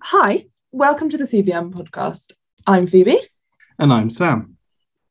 Hi, welcome to the CBM podcast. I'm Phoebe. And I'm Sam.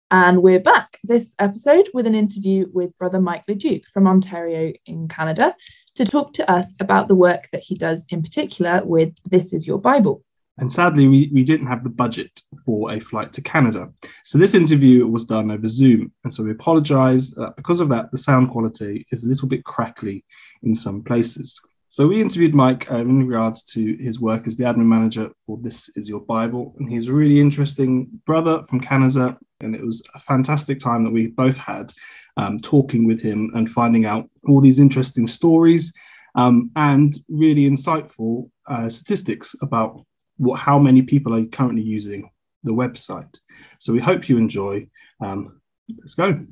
And we're back this episode with an interview with Brother Mike LeDuke from Ontario in Canada to talk to us about the work that he does in particular with This Is Your Bible. And sadly, we, we didn't have the budget for a flight to Canada. So this interview was done over Zoom. And so we apologize. Uh, because of that, the sound quality is a little bit crackly in some places. So we interviewed Mike uh, in regards to his work as the admin manager for This Is Your Bible. And he's a really interesting brother from Canada. And it was a fantastic time that we both had um, talking with him and finding out all these interesting stories um, and really insightful uh, statistics about what, how many people are currently using the website. So we hope you enjoy. Um, let's go.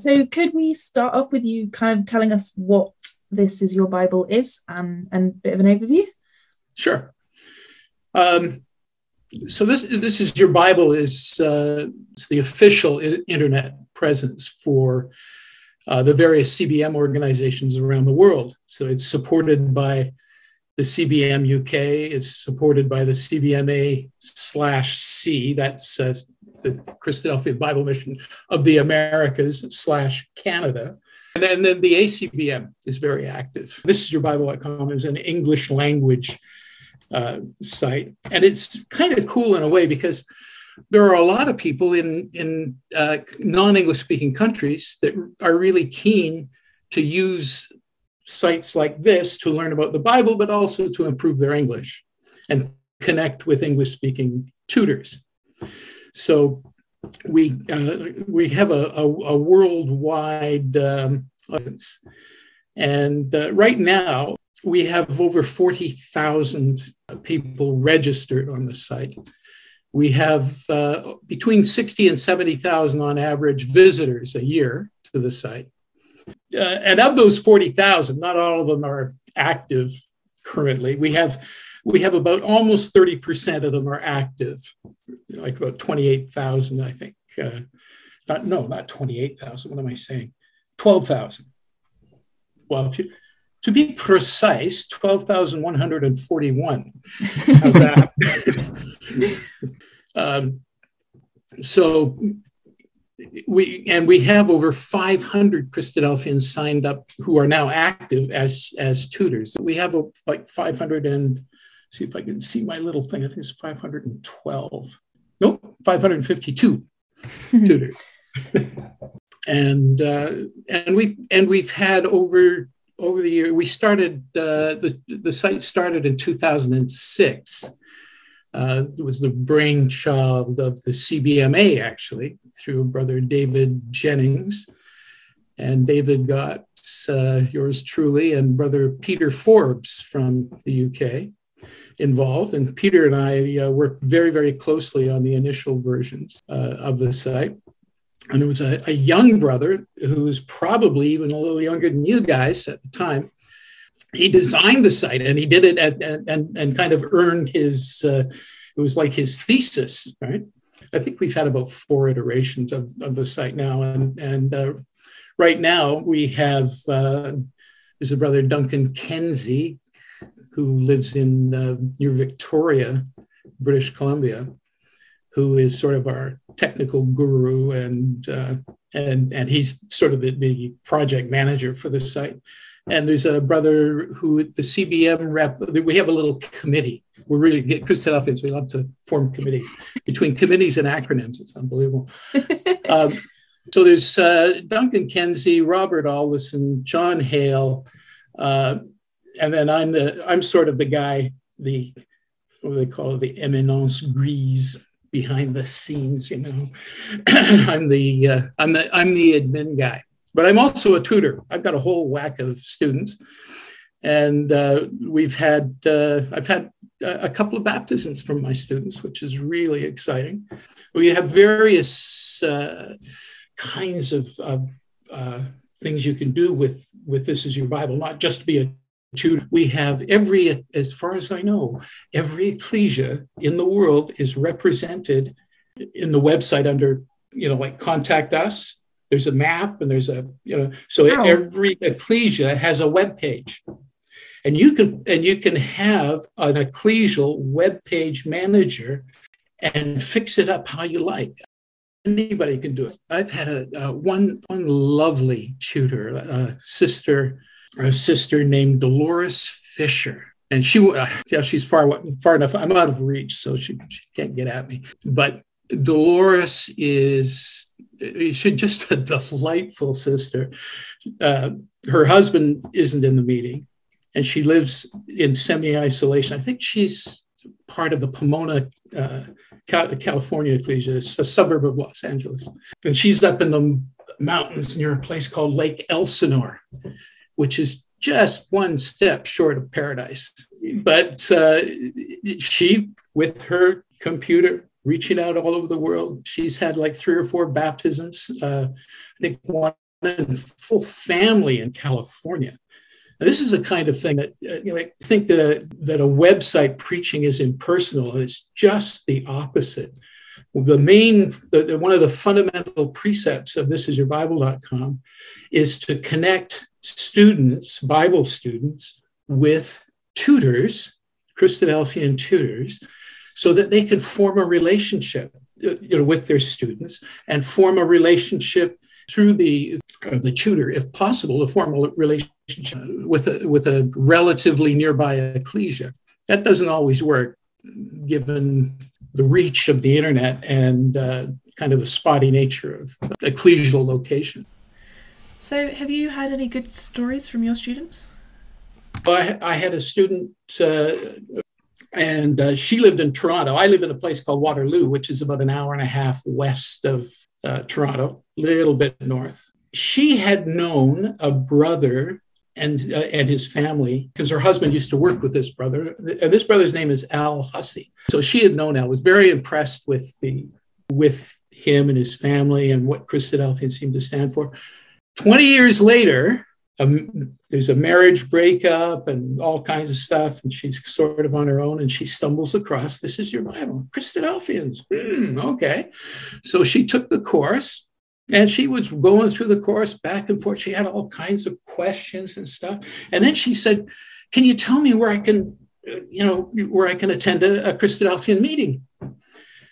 So, could we start off with you kind of telling us what this is your Bible is and and a bit of an overview? Sure. Um, so this this is your Bible is uh, the official internet presence for uh, the various CBM organizations around the world. So it's supported by the CBM UK. It's supported by the CBMA slash C. That's uh, the Christadelphian Bible Mission of the Americas slash Canada. And then the ACBM is very active. This is your Bible.com is an English language uh, site. And it's kind of cool in a way because there are a lot of people in, in uh, non English speaking countries that are really keen to use sites like this to learn about the Bible, but also to improve their English and connect with English speaking tutors. So we uh, we have a, a, a worldwide um, audience, and uh, right now we have over forty thousand people registered on the site. We have uh, between sixty and seventy thousand on average visitors a year to the site, uh, and of those forty thousand, not all of them are active currently. We have we have about almost 30% of them are active, like about 28,000, I think. Uh, not, no, not 28,000. What am I saying? 12,000. Well, if you, to be precise, 12,141. How's that? um, so we and we have over 500 Christadelphians signed up who are now active as as tutors. We have a, like 500 and see if I can see my little thing. I think it's 512. Nope, 552 tutors. and uh, and we've and we've had over over the year. We started uh, the the site started in 2006. Uh, it was the brainchild of the CBMA actually through brother David Jennings, and David got uh, yours truly and brother Peter Forbes from the UK involved. And Peter and I uh, worked very, very closely on the initial versions uh, of the site. And it was a, a, young brother who was probably even a little younger than you guys at the time. He designed the site and he did it at, and, and kind of earned his, uh, it was like his thesis, right? I think we've had about four iterations of, of the site now. And, and uh, right now we have, uh, there's a brother, Duncan Kenzie, who lives in uh, near Victoria, British Columbia, who is sort of our technical guru and uh, and and he's sort of the, the, project manager for the site. And there's a brother who the CBM rep. We have a little committee. We're really get Christadelphians. We love to form committees between committees and acronyms. It's unbelievable. um, so there's uh, Duncan Kenzie, Robert Allison, John Hale, uh, and then I'm the I'm sort of the guy, the what do they call it, the eminence grise behind the scenes. You know, I'm the uh, I'm the I'm the admin guy, but I'm also a tutor. I've got a whole whack of students, and uh, we've had uh, I've had a couple of baptisms from my students, which is really exciting. We have various uh, kinds of, of uh, things you can do with with this as your Bible, not just to be a we have every, as far as I know, every ecclesia in the world is represented in the website under, you know, like contact us. There's a map and there's a, you know, so wow. every ecclesia has a web page. and you can and you can have an ecclesial web page manager and fix it up how you like anybody can do it i've had a, a one one lovely tutor a sister a sister named dolores fisher and she uh, yeah she's far far enough i'm out of reach so she, she can't get at me but dolores is she's just a delightful sister uh, her husband isn't in the meeting and she lives in semi-isolation. I think she's part of the Pomona, uh, California Ecclesia. It's a suburb of Los Angeles. And she's up in the mountains near a place called Lake Elsinore, which is just one step short of paradise. But uh, she, with her computer, reaching out all over the world, she's had like three or four baptisms. Uh, I think one full family in California. This is the kind of thing that uh, you know, I think that, that a website preaching is impersonal, and it's just the opposite. The main, the, one of the fundamental precepts of thisisyourbible.com is to connect students, Bible students, with tutors, Christadelphian tutors, so that they can form a relationship uh, you know, with their students and form a relationship through the uh, the tutor, if possible, a formal relationship with a, with a relatively nearby ecclesia. That doesn't always work, given the reach of the internet and uh, kind of the spotty nature of the ecclesial location. So, have you had any good stories from your students? I, I had a student, uh, and uh, she lived in Toronto. I live in a place called Waterloo, which is about an hour and a half west of uh, Toronto, a little bit north. She had known a brother and uh, and his family because her husband used to work with this brother. And this brother's name is Al Hussey. So she had known Al, was very impressed with the with him and his family and what Christadelphian seemed to stand for. Twenty years later, um, there's a marriage breakup and all kinds of stuff, and she's sort of on her own, and she stumbles across this is your Bible, Christadelphians. Mm, okay, so she took the course, and she was going through the course back and forth. She had all kinds of questions and stuff, and then she said, "Can you tell me where I can, uh, you know, where I can attend a, a Christadelphian meeting?"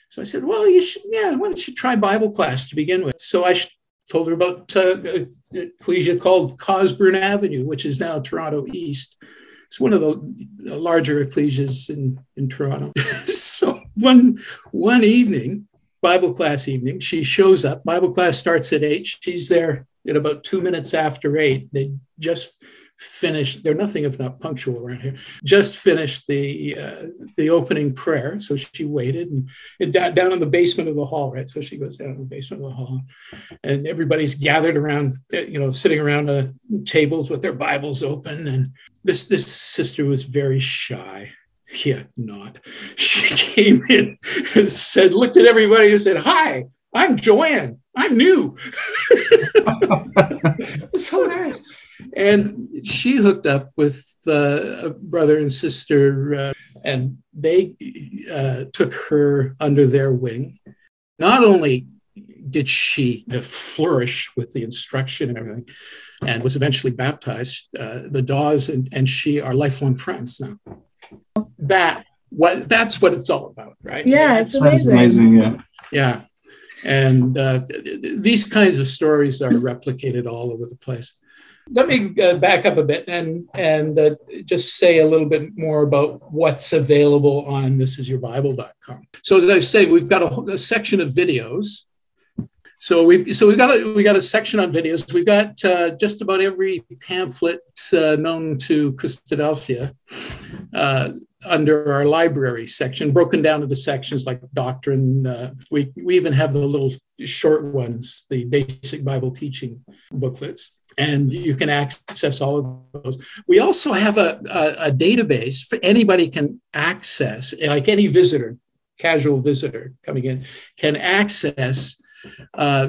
So I said, "Well, you should, yeah. Why don't you try Bible class to begin with?" So I told her about uh, ecclesia called Cosburn Avenue, which is now Toronto East. It's one of the larger ecclesias in, in Toronto. so one one evening, Bible class evening, she shows up. Bible class starts at eight. She's there at about two minutes after eight. They just finished. They're nothing if not punctual around here. Just finished the uh, the opening prayer, so she waited and, and down, down in the basement of the hall, right? So she goes down in the basement of the hall, and everybody's gathered around, you know, sitting around uh, tables with their Bibles open. And this this sister was very shy. Yeah, not. She came in and said, looked at everybody and said, "Hi, I'm Joanne. I'm new." it's hilarious and she hooked up with uh, a brother and sister, uh, and they uh, took her under their wing. Not only did she flourish with the instruction and everything, and was eventually baptized, uh, the Dawes and, and she are lifelong friends now. That what that's what it's all about, right? Yeah, it's amazing. amazing. Yeah, yeah. And uh, these kinds of stories are replicated all over the place. Let me uh, back up a bit and and uh, just say a little bit more about what's available on thisisyourbible.com. So as I say, we've got a, a, section of videos. So we've so we've got a we got a section on videos. We've got uh, just about every pamphlet uh, known to Christadelphia uh, under our library section, broken down into sections like doctrine. Uh, we we even have the little short ones, the basic Bible teaching booklets and you can access all of those. We also have a, a, a, database for anybody can access, like any visitor, casual visitor coming in, can access uh,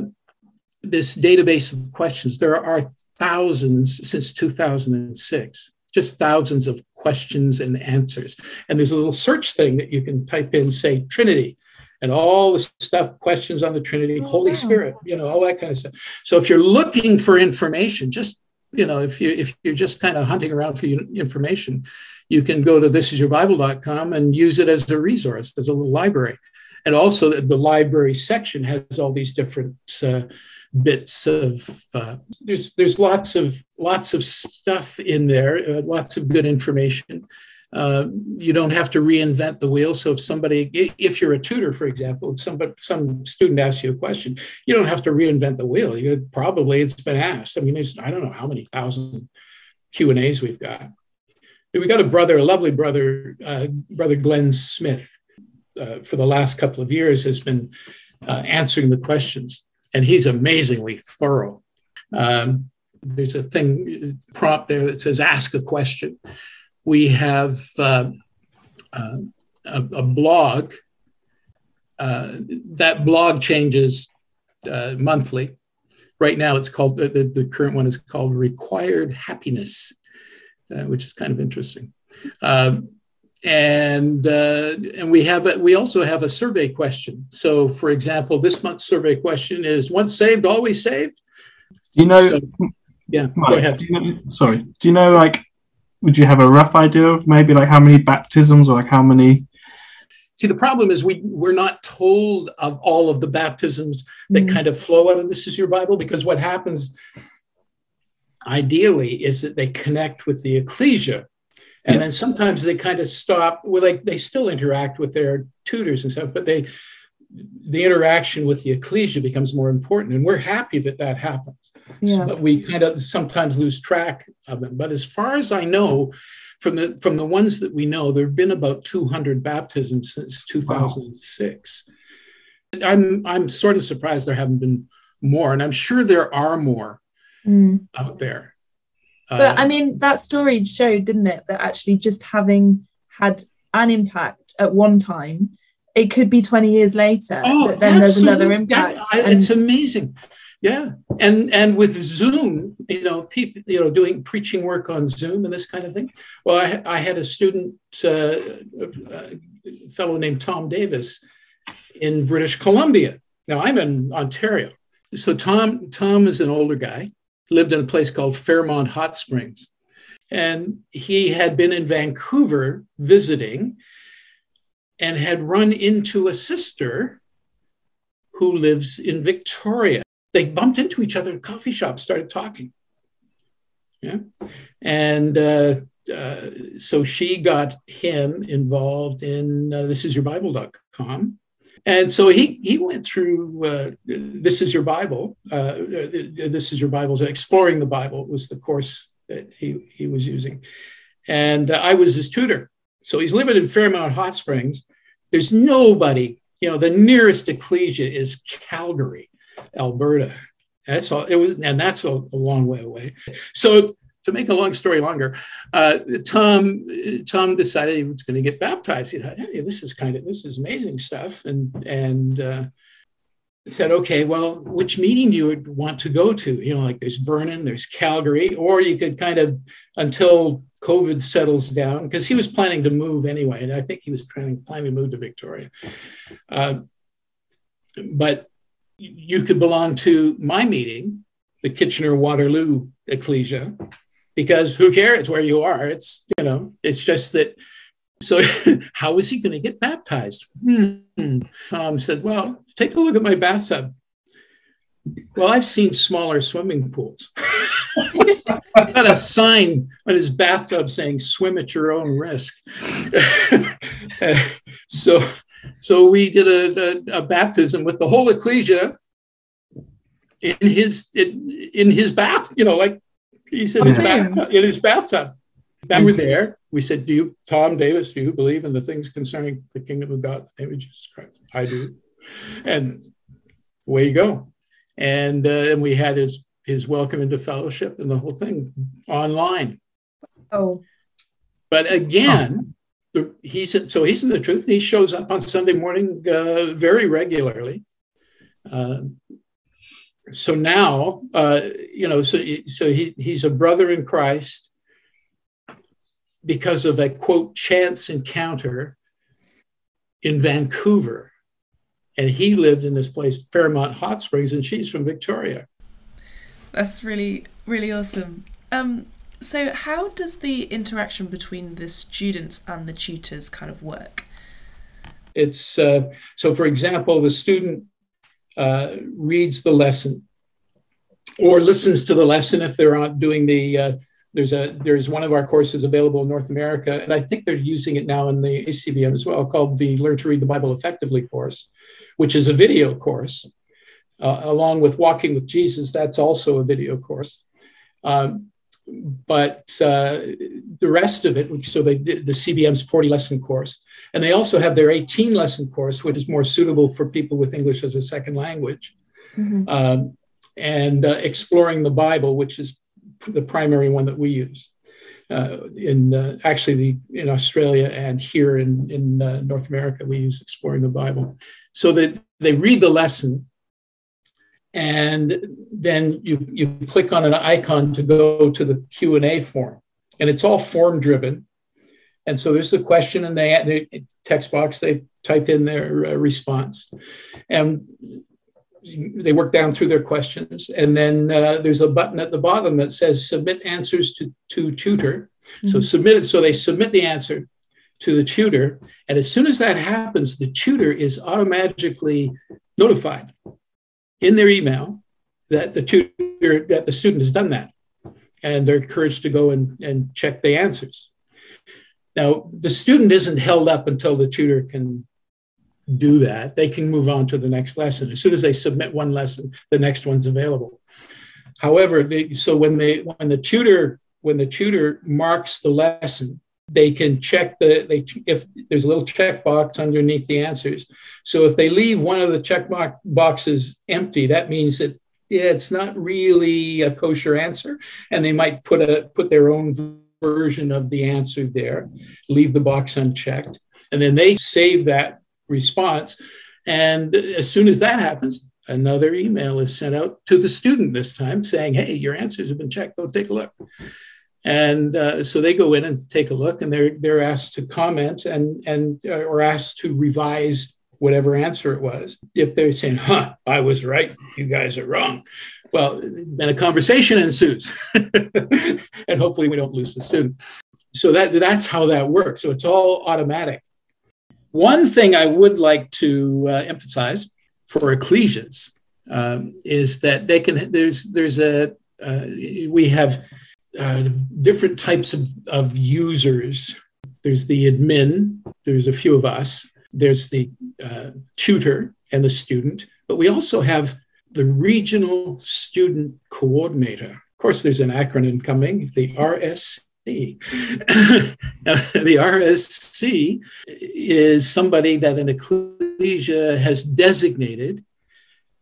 this database of questions. There are thousands since 2006, just thousands of questions and answers. And there's a little search thing that you can type in, say, Trinity, and all the stuff, questions on the Trinity, oh, Holy wow. Spirit, you know, all that kind of stuff. So if you're looking for information, just you know, if you if you're just kind of hunting around for information, you can go to thisisyourbible.com and use it as a resource, as a little library. And also, the library section has all these different uh, bits of. Uh, there's there's lots of lots of stuff in there, uh, lots of good information. Uh, you don't have to reinvent the wheel. So if somebody, if you're a tutor, for example, if somebody, some student asks you a question, you don't have to reinvent the wheel. You probably it's been asked. I mean, there's I don't know how many thousand Q and A's we've got. We got a brother, a lovely brother, uh, brother Glenn Smith, uh, for the last couple of years has been uh, answering the questions, and he's amazingly thorough. Um, there's a thing prompt there that says "Ask a question." we have uh, uh, a, a, blog. Uh, that blog changes uh, monthly. Right now, it's called the, the, current one is called Required Happiness, uh, which is kind of interesting. Um, and uh, and we have a, we also have a survey question. So, for example, this month's survey question is: Once saved, always saved. Do you know? So, yeah, Mike, go ahead. Do you know, sorry. Do you know like would you have a rough idea of maybe like how many baptisms or like how many see the problem is we we're not told of all of the baptisms that mm kind of flow out of this is your bible because what happens ideally is that they connect with the ecclesia and yeah. then sometimes they kind of stop well like they still interact with their tutors and stuff but they the interaction with the ecclesia becomes more important and we're happy that that happens yeah. So, but we kind of sometimes lose track of them but as far as i know from the from the ones that we know there have been about 200 baptisms since 2006 wow. i'm i'm sort of surprised there haven't been more and i'm sure there are more mm. out there but uh, i mean that story showed didn't it that actually just having had an impact at one time it could be 20 years later oh, then there's another impact yeah, I, and, it's amazing. Yeah and and with zoom you know people you know doing preaching work on zoom and this kind of thing. Well i, I had a student uh, a fellow named tom davis in british columbia. Now i'm in ontario. So tom tom is an older guy lived in a place called fairmont hot springs and he had been in vancouver visiting and had run into a sister who lives in Victoria. They bumped into each other at a coffee shop, started talking. Yeah. And uh, uh, so she got him involved in uh, thisisyourbible.com. And so he, he went through uh, This Is Your Bible. Uh, this Is Your Bible, Exploring the Bible was the course that he, he was using. And uh, I was his tutor. So he's living in Fairmont Hot Springs. There's nobody, you know, the nearest ecclesia is Calgary, Alberta. That's all it was, and that's a, a long way away. So to make a long story longer, uh, Tom Tom decided he was going to get baptized. He thought, hey, this is kind of this is amazing stuff, and and uh, said, okay, well, which meeting do you want to go to? You know, like there's Vernon, there's Calgary, or you could kind of until COVID settles down, because he was planning to move anyway, and I think he was planning planning to move to Victoria. Uh, but you could belong to my meeting, the Kitchener Waterloo Ecclesia, because who cares where you are? It's you know, it's just that. So, how is he going to get baptized? Hmm. Tom said, "Well, take a look at my bathtub. Well, I've seen smaller swimming pools. Got a sign on his bathtub saying "Swim at your own risk." so, so we did a, a, a, baptism with the whole ecclesia in his in, in his bath. You know, like he said, his bathtub, in his bathtub. We were there. We said, "Do you, Tom Davis, do you believe in the things concerning the kingdom of God, the name of Jesus Christ?" I do and away you go. And uh, and we had his his welcome into fellowship and the whole thing online. Oh, but again, the, he's so he's in the truth. He shows up on Sunday morning uh, very regularly. Uh, so now, uh, you know, so so he he's a brother in Christ because of a quote chance encounter in Vancouver and he lived in this place, Fairmont Hot Springs, and she's from Victoria. That's really, really awesome. Um, so, how does the interaction between the students and the tutors kind of work? It's uh, so, for example, the student uh, reads the lesson or listens to the lesson if they're not doing the. Uh, there's a there's one of our courses available in North America, and I think they're using it now in the ACBM as well, called the Learn to Read the Bible Effectively course, which is a video course, uh, along with Walking with Jesus. That's also a video course. Um, but uh, the rest of it, so they the CBM's 40 lesson course, and they also have their 18 lesson course, which is more suitable for people with English as a second language, mm-hmm. um, and uh, exploring the Bible, which is the primary one that we use. Uh, in uh, actually the in Australia and here in in uh, North America, we use exploring the Bible, so that they read the lesson and then you, you click on an icon to go to the q&a form. And it's all form driven and so there's the question and they the text box. They type in their uh, response. And they work down through their questions. And then uh, there's a button at the bottom that says submit answers to, to tutor. Mm-hmm. so submit it. So they submit the answer to the tutor. And as soon as that happens the tutor is automatically notified in their email that the tutor that the student has done that. And they're encouraged to go and, and check the answers. Now the student isn't held up until the tutor can do that. They can move on to the next lesson. As soon as they submit one lesson the next one's available. However they, so when they when the tutor when the tutor marks the lesson they can check the they if there's a little check box underneath the answers. So if they leave one of the check boxes empty that means that yeah, it's not really a kosher answer. And they might put a put their own version of the answer there leave the box unchecked. And then they save that response. And as soon as that happens another email is sent out to the student this time saying hey your answers have been checked. Go take a look and uh, so they go in and take a look, and they're they're asked to comment and and uh, or asked to revise whatever answer it was. If they're saying, "Huh, I was right, you guys are wrong," well, then a conversation ensues, and hopefully we don't lose the student. So that that's how that works. So it's all automatic. One thing I would like to uh, emphasize for ecclesias um, is that they can. There's there's a uh, we have uh, different types of, of users. There's the admin, there's a few of us, there's the uh, tutor and the student, but we also have the regional student coordinator. Of course, there's an acronym coming, the RSC. the RSC is somebody that an ecclesia has designated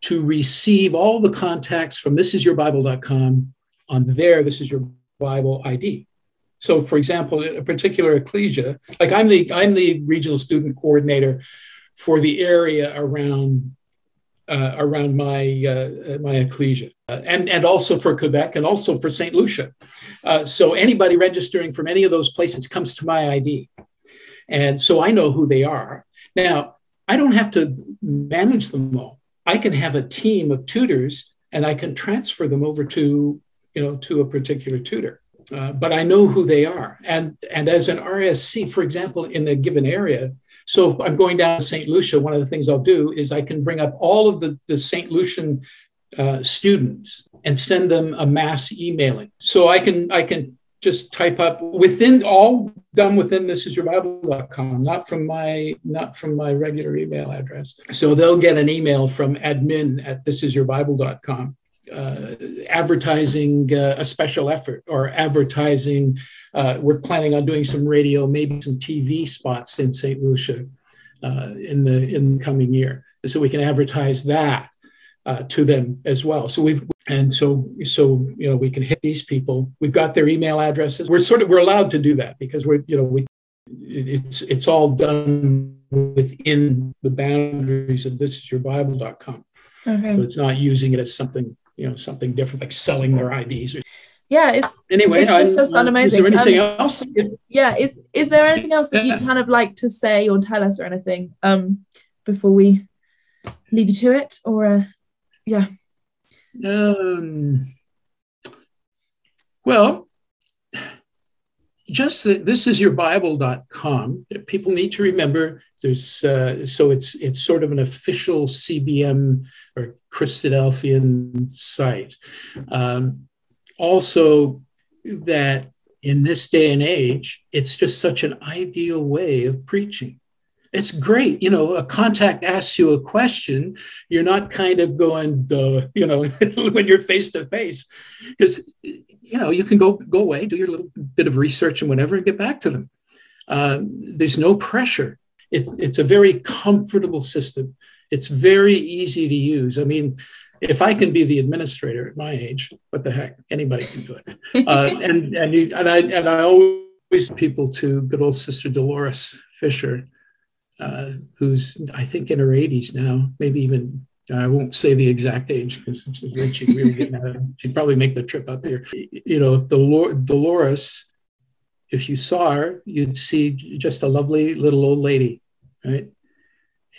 to receive all the contacts from thisisyourbible.com on their this is your Bible ID. So, for example, a particular ecclesia, like I'm the I'm the regional student coordinator for the area around uh, around my uh, my ecclesia, uh, and and also for Quebec and also for Saint Lucia. Uh, so anybody registering from any of those places comes to my ID, and so I know who they are. Now I don't have to manage them all. I can have a team of tutors, and I can transfer them over to you know, to a particular tutor. Uh, but I know who they are. And, and as an RSC, for example, in a given area, so if I'm going down to St. Lucia, one of the things I'll do is I can bring up all of the, the St. Lucian uh, students and send them a mass emailing. So I can I can just type up within all done within this is your bible.com not from my not from my regular email address so they'll get an email from admin at this is your bible.com uh, advertising uh, a special effort or advertising. Uh, we're planning on doing some radio, maybe some TV spots in St. Lucia uh, in the in the coming year, so we can advertise that uh, to them as well. So we've and so so you know we can hit these people. We've got their email addresses. We're sort of we're allowed to do that because we're you know we it's it's all done within the boundaries of thisisyourbible.com. Okay. So it's not using it as something you know something different like selling their IDs. Or... Yeah, it's anyway. It just does sound amazing. Is there anything um, else? Yeah, is is there anything else that you'd kind of like to say or tell us or anything um before we leave you to it or uh, yeah. Um, Well, just that this is your bible.com people need to remember. There's uh, so it's it's sort of an official cbm or christadelphian site. Um, also that in this day and age it's just such an ideal way of preaching. It's great you know a contact asks you a question you're not kind of going the you know when you're face to face because you know, you can go go away, do your little bit of research and whatever, and get back to them. Uh, there's no pressure. It's it's a very comfortable system. It's very easy to use. I mean, if I can be the administrator at my age, what the heck? Anybody can do it. Uh, and and you, and I and I always people to good old Sister Dolores Fisher, uh, who's I think in her 80s now, maybe even I won't say the exact age because she'd really get mad. She'd probably make the trip up here. You know, if Dolores, if you saw her, you'd see just a lovely little old lady, right?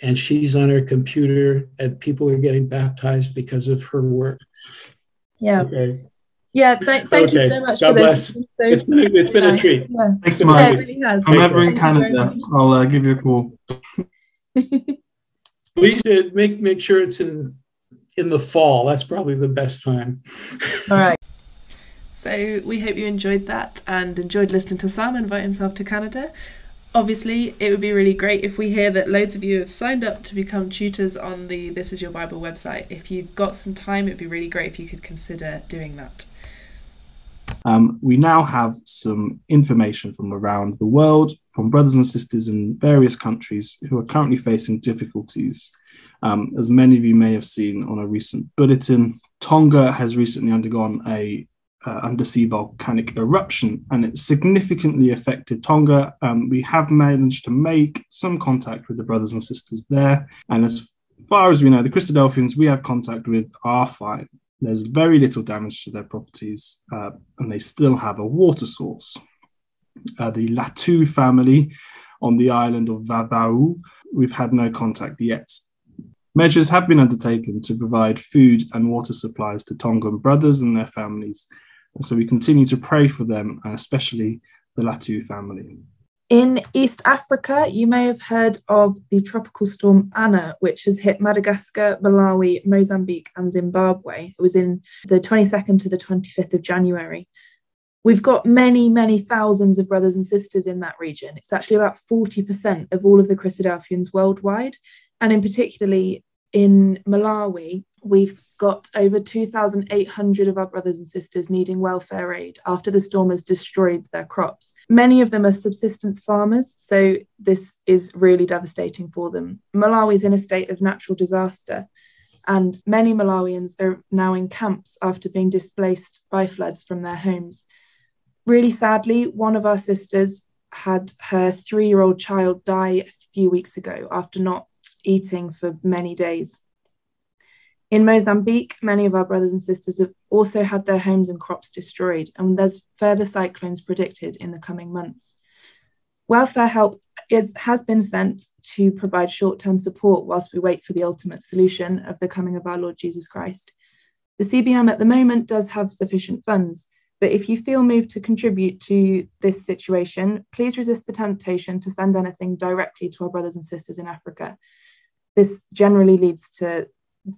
And she's on her computer, and people are getting baptized because of her work. Yeah. Okay. Yeah, th- thank okay. you so much God for bless. this. it's been, a, it's been nice. a treat. Yeah. Thanks, Yeah, it really has. I'm ever in Canada, I'll uh, give you a call. Please make make sure it's in in the fall. That's probably the best time. All right. So we hope you enjoyed that and enjoyed listening to Sam invite himself to Canada. Obviously, it would be really great if we hear that loads of you have signed up to become tutors on the This Is Your Bible website. If you've got some time, it'd be really great if you could consider doing that. Um, we now have some information from around the world, from brothers and sisters in various countries who are currently facing difficulties. Um, as many of you may have seen on a recent bulletin, Tonga has recently undergone a uh, undersea volcanic eruption and it significantly affected Tonga. Um, we have managed to make some contact with the brothers and sisters there. And as far as we know, the Christadelphians we have contact with are fine. There's very little damage to their properties, uh, and they still have a water source. Uh, the Latu family on the island of Vavau, we've had no contact yet. Measures have been undertaken to provide food and water supplies to Tongan brothers and their families, so we continue to pray for them, especially the Latu family. In East Africa, you may have heard of the tropical storm Ana, which has hit Madagascar, Malawi, Mozambique, and Zimbabwe. It was in the 22nd to the 25th of January. We've got many, many thousands of brothers and sisters in that region. It's actually about 40% of all of the Christadelphians worldwide. And in particularly in Malawi, we've got over 2,800 of our brothers and sisters needing welfare aid after the storm has destroyed their crops. Many of them are subsistence farmers, so this is really devastating for them. Malawi is in a state of natural disaster, and many Malawians are now in camps after being displaced by floods from their homes. Really sadly, one of our sisters had her three year old child die a few weeks ago after not eating for many days. In Mozambique, many of our brothers and sisters have also had their homes and crops destroyed, and there's further cyclones predicted in the coming months. Welfare help is, has been sent to provide short term support whilst we wait for the ultimate solution of the coming of our Lord Jesus Christ. The CBM at the moment does have sufficient funds, but if you feel moved to contribute to this situation, please resist the temptation to send anything directly to our brothers and sisters in Africa. This generally leads to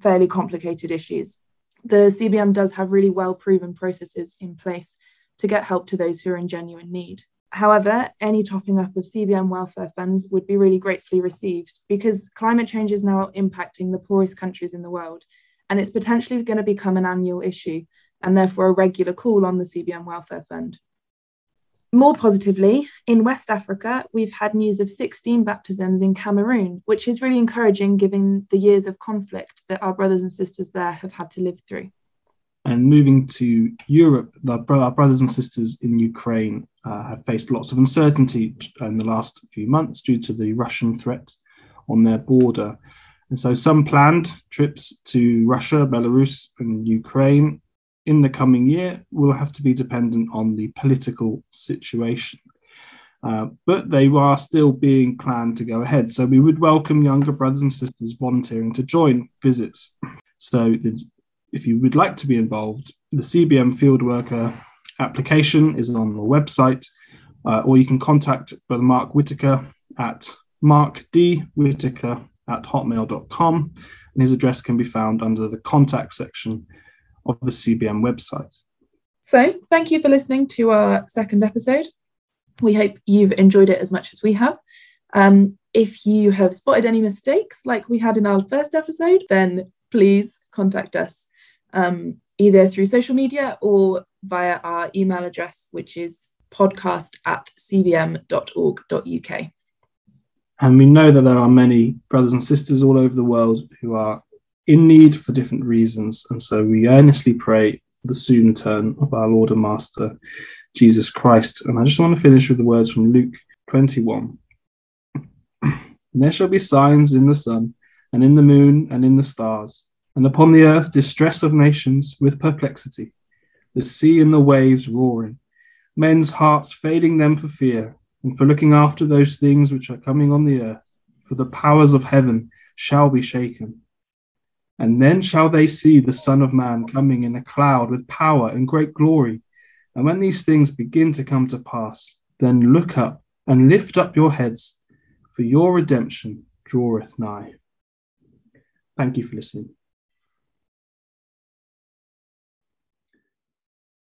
fairly complicated issues. The CBM does have really well proven processes in place to get help to those who are in genuine need. However, any topping up of CBM welfare funds would be really gratefully received because climate change is now impacting the poorest countries in the world, and it's potentially going to become an annual issue and therefore a regular call on the CBM Welfare Fund. More positively, in West Africa, we've had news of 16 baptisms in Cameroon, which is really encouraging given the years of conflict that our brothers and sisters there have had to live through. And moving to Europe, our brothers and sisters in Ukraine uh, have faced lots of uncertainty in the last few months due to the Russian threat on their border. And so some planned trips to Russia, Belarus, and Ukraine in the coming year will have to be dependent on the political situation. Uh, but they are still being planned to go ahead. So we would welcome younger brothers and sisters volunteering to join visits. So the, if you would like to be involved, the CBM field worker application is on the website, uh, or you can contact Brother Mark Whitaker at markdwhitaker at hotmail.com, and his address can be found under the contact section of the CBM website. So, thank you for listening to our second episode. We hope you've enjoyed it as much as we have. Um, if you have spotted any mistakes like we had in our first episode, then please contact us um, either through social media or via our email address, which is podcast at cbm.org.uk. And we know that there are many brothers and sisters all over the world who are in need for different reasons. And so we earnestly pray for the soon return of our Lord and Master, Jesus Christ. And I just want to finish with the words from Luke 21. there shall be signs in the sun, and in the moon, and in the stars, and upon the earth distress of nations with perplexity, the sea and the waves roaring, men's hearts failing them for fear, and for looking after those things which are coming on the earth, for the powers of heaven shall be shaken. And then shall they see the Son of Man coming in a cloud with power and great glory. And when these things begin to come to pass, then look up and lift up your heads, for your redemption draweth nigh. Thank you for listening.